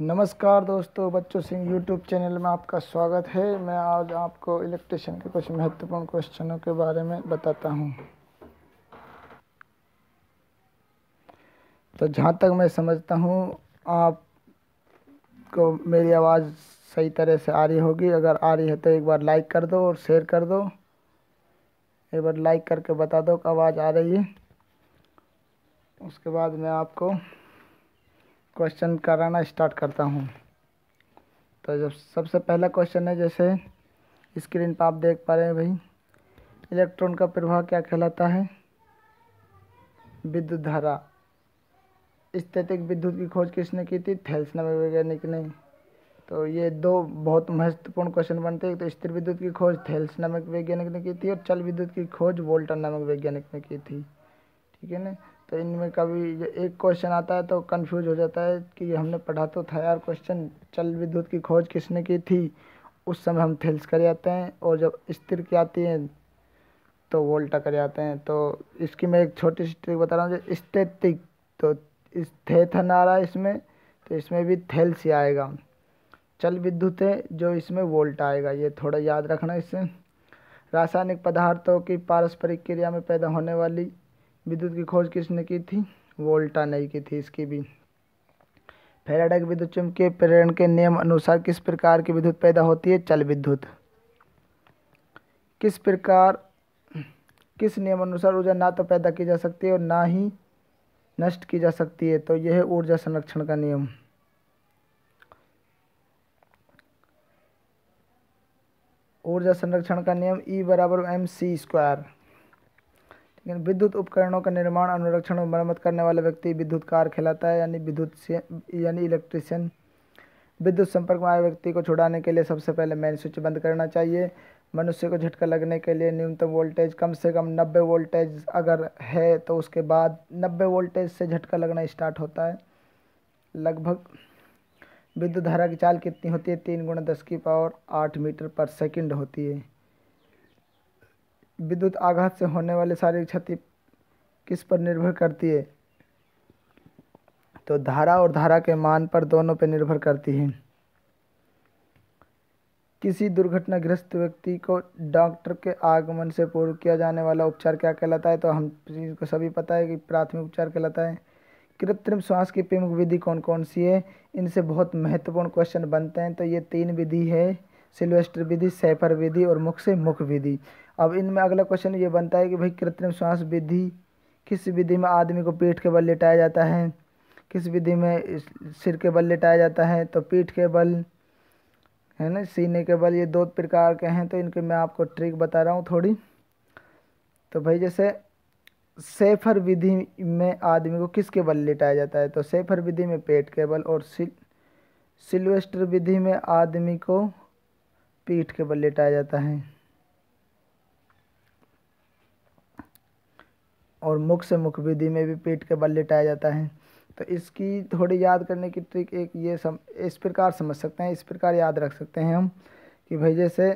नमस्कार दोस्तों, बच्चों सिंह यूट्यूब चैनल में आपका स्वागत है। मैं आज आपको इलेक्ट्रिशियन के कुछ महत्वपूर्ण क्वेश्चनों के बारे में बताता हूँ। तो जहाँ तक मैं समझता हूँ, आपको मेरी आवाज़ सही तरह से आ रही होगी। अगर आ रही है तो एक बार लाइक कर दो और शेयर कर दो। एक बार लाइक करके बता दो कि आवाज़ आ रही है। उसके बाद मैं आपको क्वेश्चन कराना स्टार्ट करता हूँ। तो जब सबसे पहला क्वेश्चन है, जैसे स्क्रीन पर आप देख पा रहे हैं भाई इलेक्ट्रॉन का प्रवाह क्या कहलाता है? विद्युत धारा। स्थितिक विद्युत की खोज किसने की थी? थेल्स नामक वैज्ञानिक ने। तो ये दो बहुत महत्वपूर्ण क्वेश्चन बनते हैं। तो स्थिर विद्युत की खोज थेल्स नामक वैज्ञानिक ने की थी और चल विद्युत की खोज वोल्टन नामक वैज्ञानिक ने की थी। ठीक है ना? तो इनमें कभी एक क्वेश्चन आता है तो कंफ्यूज हो जाता है कि हमने पढ़ा तो था यार क्वेश्चन चल विद्युत की खोज किसने की थी? उस समय हम थेल्स कर जाते हैं और जब स्थिर की आती है तो वोल्टा कर जाते हैं। तो इसकी मैं एक छोटी सी ट्रिक बता रहा हूँ, जो स्टेटिक तो इस थेथन आ रहा है इसमें तो इसमें भी थेल्स ही आएगा। चल विद्युत है, जो इसमें वोल्ट आएगा, ये थोड़ा याद रखना इससे रासायनिक पदार्थों की पारस्परिक क्रिया में पैदा होने वाली विद्युत की खोज किसने की थी? वोल्टा ने की थी इसकी भी। फेराडे विद्युत चुंबकीय प्रेरण के नियम अनुसार किस प्रकार की विद्युत पैदा होती है? चल विद्युत। किस प्रकार, किस नियम अनुसार ऊर्जा ना तो पैदा की जा सकती है और ना ही नष्ट की जा सकती है? तो यह है ऊर्जा संरक्षण का नियम। ऊर्जा संरक्षण का नियम ई बराबर एम सी स्क्वायर लेकिन विद्युत उपकरणों का निर्माण, अनुरक्षण और मरम्मत करने वाला व्यक्ति विद्युत कार कहलाता है, यानी विद्युत से, यानी इलेक्ट्रिशियन विद्युत संपर्क में आए व्यक्ति को छुड़ाने के लिए सबसे पहले मेन स्विच बंद करना चाहिए। मनुष्य को झटका लगने के लिए न्यूनतम वोल्टेज कम से कम 90 वोल्टेज अगर है तो उसके बाद 90 वोल्टेज से झटका लगना स्टार्ट होता है। लगभग विद्युत धारा की चाल कितनी होती है? तीन गुणा दस की पावर आठ मीटर पर सेकंड होती है। विद्युत आघात से होने वाली शारीरिक क्षति किस पर निर्भर करती है? तो धारा और धारा के मान पर दोनों पर निर्भर करती है। किसी दुर्घटनाग्रस्त व्यक्ति को डॉक्टर के आगमन से पूर्व किया जाने वाला उपचार क्या कहलाता है? तो हम को सभी पता है कि प्राथमिक उपचार कहलाता है। कृत्रिम श्वास की प्रमुख विधि कौन कौन सी है? इनसे बहुत महत्वपूर्ण क्वेश्चन बनते हैं। तो ये तीन विधि है, सिल्वेस्टर विधि, सैफर विधि और मुख से मुख विधि। अब इनमें अगला क्वेश्चन ये बनता है कि भाई कृत्रिम श्वास विधि, किस विधि में आदमी को पीठ के बल लेटाया जाता है? किस विधि में सिर के बल लेटाया जाता है? तो पीठ के बल, है ना? सीने के बल, ये दो प्रकार के हैं तो इनके मैं आपको ट्रिक बता रहा हूँ थोड़ी। तो भाई जैसे सेफर विधि में आदमी को किसके बल लेटाया जाता है? तो सेफर विधि में पेट के बल और सिल, सिल्वेस्टर विधि में आदमी को पीठ के बल लेटाया जाता है। और मुख से मुख विधि में भी पेट के बल लेटाया जाता है। तो इसकी थोड़ी याद करने की ट्रिक एक ये सम, इस प्रकार समझ सकते हैं, इस प्रकार याद रख सकते हैं हम कि भाई जैसे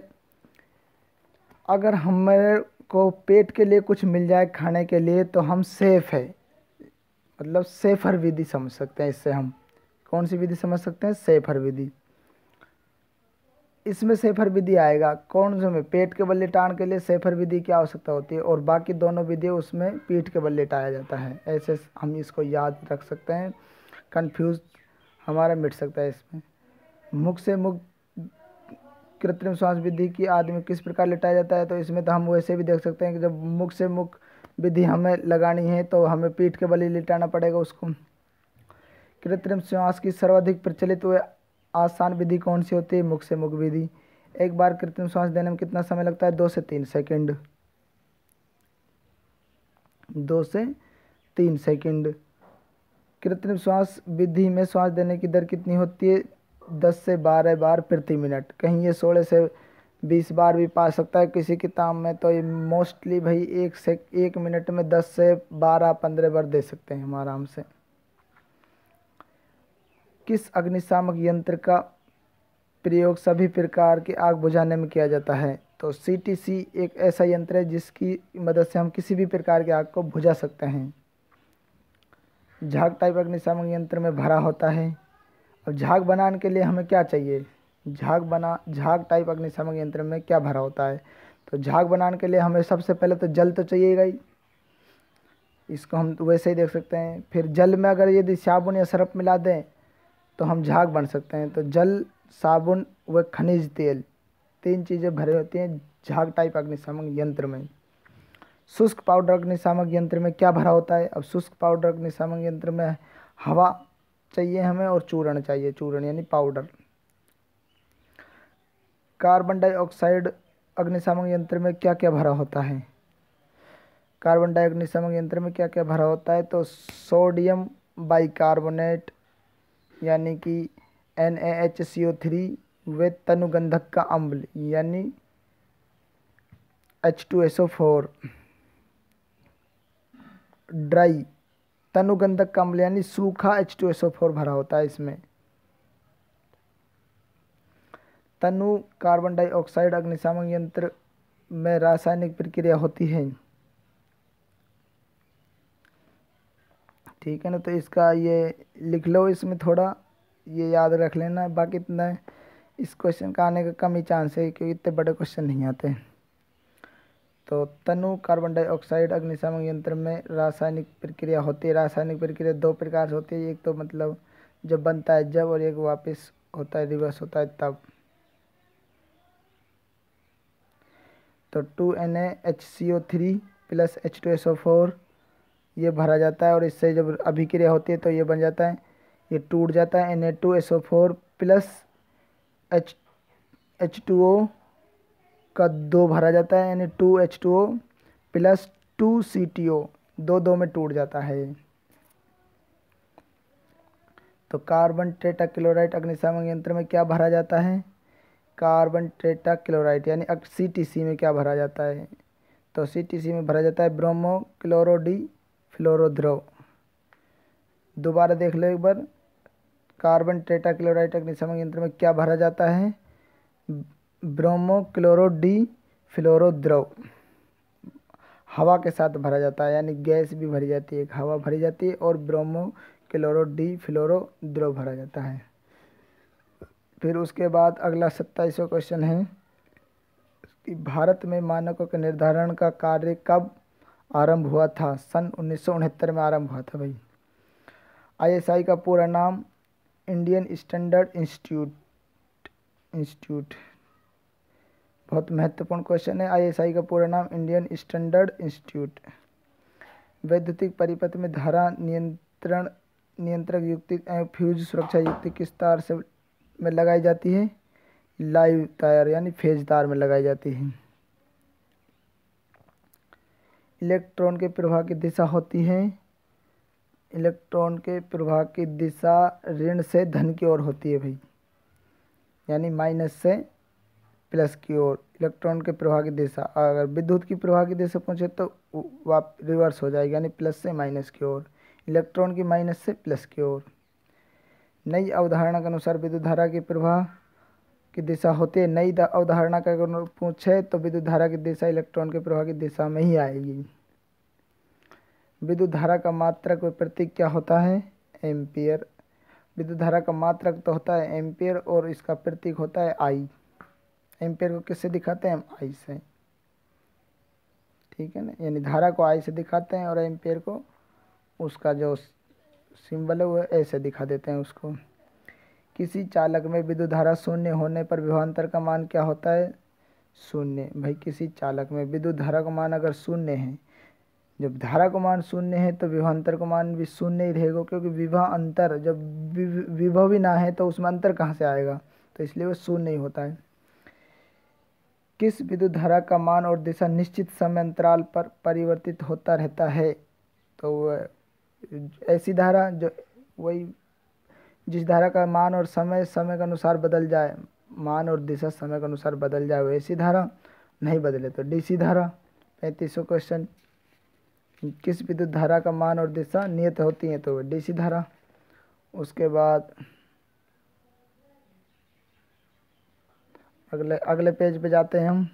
अगर हमें को पेट के लिए कुछ मिल जाए खाने के लिए तो हम सेफ़ है। मतलब सेफर विधि समझ सकते हैं इससे हम। कौन सी विधि समझ सकते हैं? सेफर विधि। इसमें सेफर विधि आएगा। कौन से में? पेट के बल लिटान के लिए सेफर विधि की आवश्यकता होती है और बाकी दोनों विधि उसमें पीठ के बल लिटाया जाता है। ऐसे हम इसको याद रख सकते हैं। कंफ्यूज हमारा मिट सकता है इसमें। मुख से मुख कृत्रिम श्वास विधि की आदमी किस प्रकार लिटाया जाता है तो इसमें तो हम वैसे भी देख सकते हैं कि जब मुख से मुख विधि हमें लगानी है तो हमें पीठ के बल ही लिटाना पड़ेगा उसको। कृत्रिम श्वास की सर्वाधिक प्रचलित हुए आसान विधि कौन सी होती है? मुख से मुख विधि। एक बार कृत्रिम श्वास देने में कितना समय लगता है? दो से तीन सेकंड। दो से तीन सेकंड। कृत्रिम श्वास विधि में श्वास देने की दर कितनी होती है? दस से बारह बार प्रति मिनट। कहीं ये सोलह से बीस बार भी पा सकता है किसी किताब में तो ये मोस्टली भाई एक से एक मिनट में दस से बारह, पंद्रह बार दे सकते हैं हम आराम से। किस अग्निशामक यंत्र का प्रयोग सभी प्रकार की आग बुझाने में किया जाता है? तो सी टी सी एक ऐसा यंत्र है जिसकी मदद से हम किसी भी प्रकार की आग को बुझा सकते हैं। झाग टाइप अग्निशामक यंत्र में भरा होता है। अब झाग बनाने के लिए हमें क्या चाहिए? झाग बना, झाग टाइप अग्निशामक यंत्र में क्या भरा होता है? तो झाग बनाने के लिए हमें सबसे पहले तो जल तो चाहिएगा ही इसको हम वैसे ही देख सकते हैं। फिर जल में अगर यदि साबुन या सरफ मिला दें तो हम झाग बन सकते हैं। तो जल, साबुन व खनिज तेल, तीन चीज़ें भरे होती हैं झाग टाइप अग्निशामक यंत्र में। शुष्क पाउडर अग्निशामक यंत्र में क्या भरा होता है? अब शुष्क पाउडर अग्निशामक यंत्र में हवा चाहिए हमें और चूर्ण चाहिए। चूर्ण यानी पाउडर कार्बन डाइऑक्साइड अग्निशामक यंत्र में क्या क्या भरा होता है? कार्बन अग्निशामक यंत्र में क्या क्या भरा होता है? तो सोडियम बाइकार्बोनेट यानी कि N A H C O three व तनुगंधक का अम्ल, यानी H two S O four dry तनुगंधक का अम्ल, यानी सूखा H two S O four भरा होता है इसमें। तनु कार्बन डाइऑक्साइड अग्निशामक यंत्र में रासायनिक प्रक्रिया होती है। ठीक है ना तो इसका ये लिख लो इसमें थोड़ा, ये याद रख लेना, बाकी इतना इस क्वेश्चन का आने का कम ही चांस है, क्योंकि इतने बड़े क्वेश्चन नहीं आते। तो तनु कार्बन डाइऑक्साइड अग्निशामक यंत्र में रासायनिक प्रक्रिया होती है। रासायनिक प्रक्रिया दो प्रकार से होती है। एक तो मतलब जब बनता है जब, और एक वापस होता है, रिवर्स होता है तब। तो two N A H C O three plus H two S O four ये भरा जाता है और इससे जब अभिक्रिया होती है तो ये बन जाता है। ये टूट जाता है। N A two S O four plus H H two O का दो भरा जाता है। यानी two H two O plus two C T O दो दो में टूट जाता है। तो कार्बन टेटा क्लोराइड अग्निशामक यंत्र में क्या भरा जाता है? कार्बन टेटा क्लोराइड यानी सी टी सी में क्या भरा जाता है? तो सी टी सी में भरा जाता है ब्रोमो क्लोरोडी फ्लोरोद्रव। दोबारा देख लो एक बार। कार्बन टेटा क्लोराइड अग्निशमन यंत्र में क्या भरा जाता है? ब्रोमो क्लोरो डी फ्लोरोद्रव हवा के साथ भरा जाता है, यानी गैस भी भरी जाती है हवा भरी जाती है और ब्रोमो क्लोरो डी फ्लोरो द्रव भरा जाता है। फिर उसके बाद अगला सत्ताईसवा क्वेश्चन है कि भारत में मानकों के निर्धारण का कार्य कब आरंभ हुआ था। सन उन्नीस सौ उनहत्तर में आरंभ हुआ था भाई। आईएसआई का पूरा नाम इंडियन स्टैंडर्ड इंस्टीट्यूट इंस्टीट्यूट। बहुत महत्वपूर्ण क्वेश्चन है। आईएसआई का पूरा नाम इंडियन स्टैंडर्ड इंस्टीट्यूट। वैद्युतिक परिपथ में धारा नियंत्रण, नियंत्रक युक्ति एवं फ्यूज सुरक्षा युक्ति किस तार से में लगाई जाती है? लाइव तार, यानी फ़ेज़ तार में लगाई जाती है। इलेक्ट्रॉन के प्रवाह की दिशा होती है। इलेक्ट्रॉन के प्रवाह की दिशा ऋण से धन की ओर होती है भाई। यानी माइनस से प्लस की ओर इलेक्ट्रॉन के प्रवाह की दिशा। अगर विद्युत की प्रवाह की दिशा पहुँचे तो वाप रिवर्स हो जाएगी, यानी प्लस से माइनस की ओर। इलेक्ट्रॉन की माइनस से प्लस की ओर। नई अवधारणा के अनुसार विद्युत धारा की प्रवाह की दिशा होती है। नई अवधारणा का अगर पूछे तो विद्युत धारा की दिशा इलेक्ट्रॉन के प्रवाह की दिशा में ही आएगी। विद्युत धारा का मात्रक व प्रतीक क्या होता है? एम्पियर। विद्युत धारा का मात्रक तो होता है एम्पियर और इसका प्रतीक होता है आई। एम्पियर को किससे दिखाते हैं? आई से। ठीक है ना? यानी धारा को आई से दिखाते हैं और एम्पियर को उसका जो सिंबल है वो ऐसे दिखा देते हैं उसको। किसी चालक में विद्युत धारा शून्य होने पर विभवांतर का मान क्या होता है? शून्य। भाई, किसी चालक में विद्युत धारा का मान अगर शून्य है जब धारा का मान शून्य है तो विभवांतर का मान भी शून्य ही रहेगा, क्योंकि विवाह अंतर, जब विभव ही ना है तो उसमें अंतर कहाँ से आएगा? तो इसलिए वो शून्य ही होता है। किस विद्युत धारा का मान और दिशा निश्चित समय अंतराल पर परिवर्तित होता रहता है? तो ऐसी धारा जो, वही जिस धारा का मान और समय समय के अनुसार बदल जाए, मान और दिशा समय के अनुसार बदल जाए, वैसी धारा नहीं बदले तो डीसी धारा, पैंतीसों क्वेश्चन किस विद्युत धारा का मान और दिशा नियत होती है? तो डीसी धारा, उसके बाद अगले अगले पेज पे जाते हैं हम।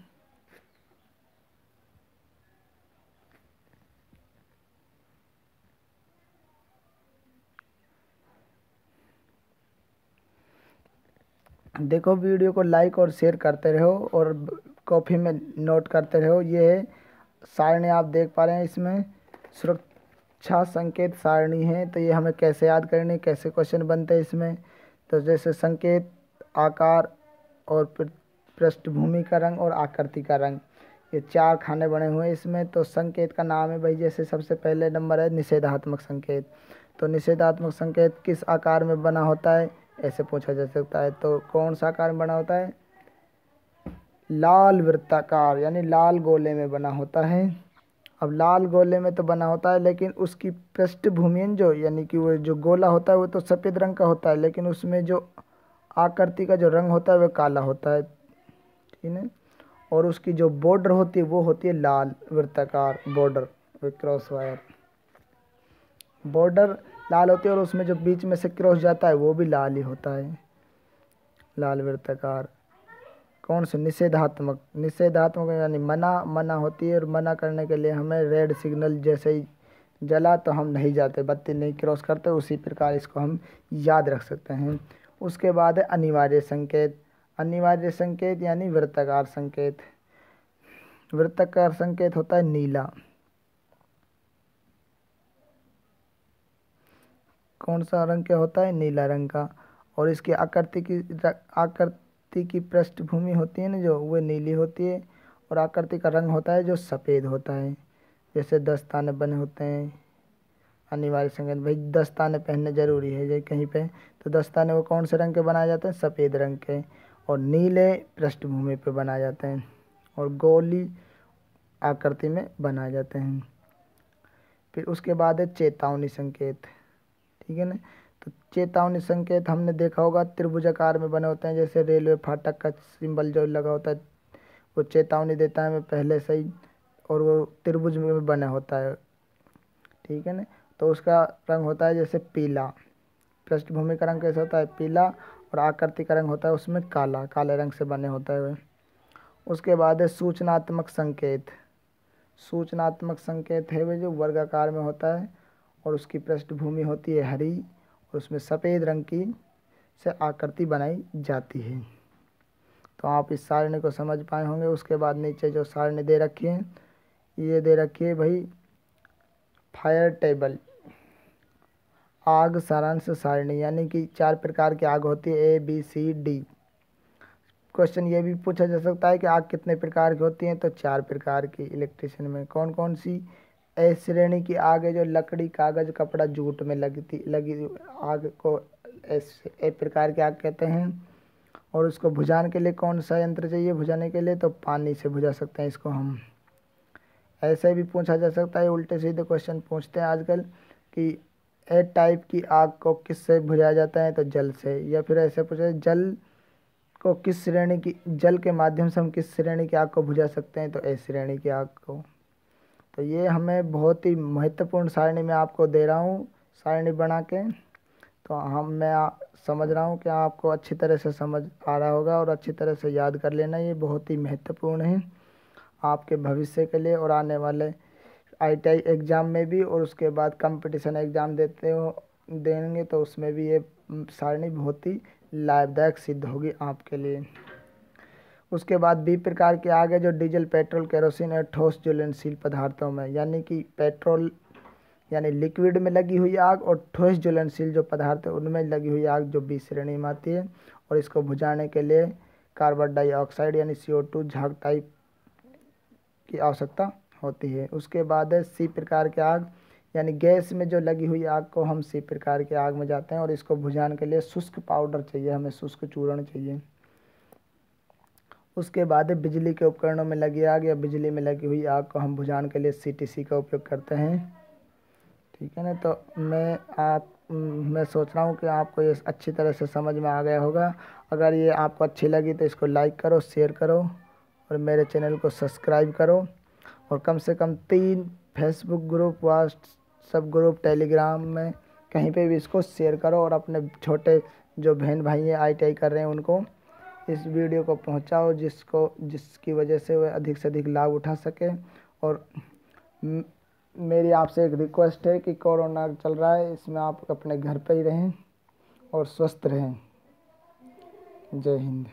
देखो, वीडियो को लाइक और शेयर करते रहो और कॉपी में नोट करते रहो। ये है सारणी आप देख पा रहे हैं इसमें। सुरक्षा संकेत सारणी है तो ये हमें कैसे याद करनी, कैसे क्वेश्चन बनते हैं इसमें? तो जैसे संकेत, आकार और पृष्ठभूमि का रंग और आकृति का रंग। ये चार खाने बने हुए हैं इसमें तो संकेत का नाम है भाई, जैसे सबसे पहले नंबर है निषेधात्मक संकेत। तो निषेधात्मक संकेत किस आकार में बना होता है? ऐसे पूछा जा सकता है। तो कौन सा आकार में बना होता है? लाल वृत्ताकार, यानी लाल गोले में बना होता है। अब लाल गोले में तो बना होता है, लेकिन उसकी पृष्ठभूमि जो, यानी कि वो जो गोला होता है, वो तो सफ़ेद रंग का होता है, लेकिन उसमें जो आकृति का जो रंग होता है वह काला होता है। ठीक है? और उसकी जो बॉर्डर होती है, वो होती है लाल, वृत्ताकार बॉर्डर क्रॉस वायर बॉर्डर लाल होती है और उसमें जो बीच में से क्रॉस जाता है, वो भी लाल ही होता है। लाल वृत्ताकार। कौन से निषेधात्मक निषेधात्मक यानी मना मना होती है और मना करने के लिए हमें रेड सिग्नल जैसे ही जला तो हम नहीं जाते, बत्ती नहीं क्रॉस करते, उसी प्रकार इसको हम याद रख सकते हैं। उसके बाद है अनिवार्य संकेत। अनिवार्य संकेत यानी वृत्ताकार संकेत। वृत्ताकार संकेत होता है नीला। कौन सा रंग क्या होता है? नीला रंग का। और इसकी आकृति की आकृति की पृष्ठभूमि होती है ना, जो वो नीली होती है, और आकृति का रंग होता है जो सफ़ेद होता है। जैसे दस्ताने बने होते हैं। अनिवार्य संकेत भाई दस्ताने पहनने ज़रूरी है जैसे कहीं पे। तो दस्ताने वो कौन से रंग के बनाए जाते हैं? सफ़ेद रंग के, और नीले पृष्ठभूमि पे बनाए जाते हैं, और गोली आकृति में बनाए जाते हैं। फिर उसके बाद है चेतावनी संकेत, ठीक है ना? तो चेतावनी संकेत हमने देखा होगा, त्रिभुजाकार में बने होते हैं, जैसे रेलवे फाटक का सिंबल जो लगा होता है, वो चेतावनी देता है मैं पहले से ही, और वो त्रिभुज में बना होता है। ठीक है ना? तो उसका रंग होता है जैसे पीला। पृष्ठभूमि का रंग कैसे होता है? पीला, और आकृति का रंग होता है उसमें काला, काले रंग से बने होता है। वह उसके बाद है सूचनात्मक संकेत। सूचनात्मक संकेत है वह जो वर्गाकार में होता है, और उसकी पृष्ठभूमि होती है हरी। उसमें सफ़ेद रंग की से आकृति बनाई जाती है। तो आप इस सारणी को समझ पाए होंगे। उसके बाद नीचे जो सारणी दे रखी है, ये दे रखी है भाई फायर टेबल आग सारांश सारणी यानी कि चार प्रकार की आग होती है A B C D question ये भी पूछा जा सकता है कि आग कितने प्रकार की होती हैं? तो चार प्रकार की। इलेक्ट्रिशियन में कौन कौन सी ए श्रेणी की आग है जो लकड़ी, कागज़, कपड़ा, जूट में लगती, लगी आग को एक प्रकार की आग कहते हैं। और उसको बुझाने के लिए कौन सा यंत्र चाहिए? भुजाने के लिए तो पानी से भुजा सकते हैं इसको हम। ऐसे भी पूछा जा सकता है, उल्टे सीधे क्वेश्चन पूछते हैं आजकल कि ए टाइप की आग को किससे भुजाया जाता है? तो जल से। या फिर ऐसे पूछे जल को किस श्रेणी की, जल के माध्यम से हम किस श्रेणी की आग को भुजा सकते हैं? तो ए श्रेणी की आग को। तो ये हमें बहुत ही महत्वपूर्ण सारणी में आपको दे रहा हूँ, सारणी बना के। तो हम, मैं समझ रहा हूँ कि आपको अच्छी तरह से समझ आ रहा होगा और अच्छी तरह से याद कर लेना, ये बहुत ही महत्वपूर्ण है आपके भविष्य के लिए और आने वाले आईटीआई एग्ज़ाम में भी और उसके बाद कंपटीशन एग्ज़ाम देते हो, देंगे तो उसमें भी ये सारणी बहुत ही लाभदायक सिद्ध होगी आपके लिए। उसके बाद बी प्रकार के आगे जो डीजल, पेट्रोल, केरोसिन और ठोस ज्वलनशील पदार्थों में, यानी कि पेट्रोल, यानी लिक्विड में लगी हुई आग और ठोस ज्वलनशील जो पदार्थ है, उनमें लगी हुई आग जो बी श्रेणी में आती है और इसको बुझाने के लिए कार्बन डाइऑक्साइड, यानी सी ओ टू झाग टाइप की आवश्यकता होती है। उसके बाद है सी प्रकार की आग, यानी गैस में जो लगी हुई आग को हम सी प्रकार की आग में जाते हैं और इसको बुझाने के लिए शुष्क पाउडर चाहिए, हमें शुष्क चूर्ण चाहिए। उसके बाद बिजली के उपकरणों में लगी आग या बिजली में लगी हुई आग को हम बुझाने के लिए सी टी सी का उपयोग करते हैं। ठीक है ना? तो मैं आप, मैं सोच रहा हूँ कि आपको ये अच्छी तरह से समझ में आ गया होगा। अगर ये आपको अच्छी लगी तो इसको लाइक करो, शेयर करो और मेरे चैनल को सब्सक्राइब करो। और कम से कम तीन Facebook group WhatsApp group, Telegram में कहीं पे भी इसको शेयर करो और अपने छोटे जो बहन भाई हैं आईटीआई कर रहे हैं उनको। इस वीडियो को पहुंचाओ जिसको, जिसकी वजह से वह अधिक से अधिक लाभ उठा सके। और मेरी आपसे एक रिक्वेस्ट है कि कोरोना चल रहा है, इसमें आप अपने घर पर ही रहें और स्वस्थ रहें। जय हिंद।